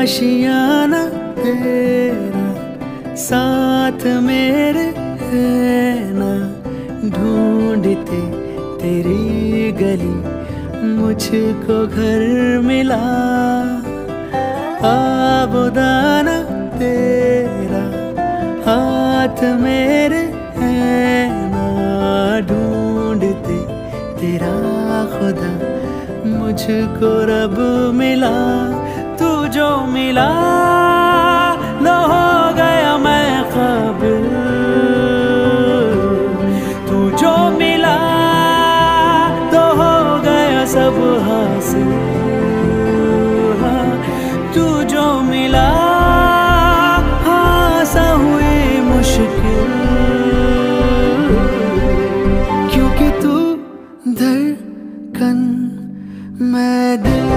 आशियाना तेरा साथ मेरे है ना ढूंढते तेरी गली मुझको घर मिला। आबुदाना तेरा हाथ मेरे है ना ढूंढते तेरा खुदा मुझको रब मिला। तू जो मिला, न हो गया मैं काबिल तू जो मिला तो हो गया सब हासिल। तू जो मिला हाँ सा हुई मुश्किल। क्योंकि तू धड़कन, मैं दिल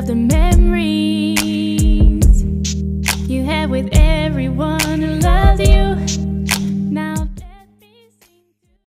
Of the memory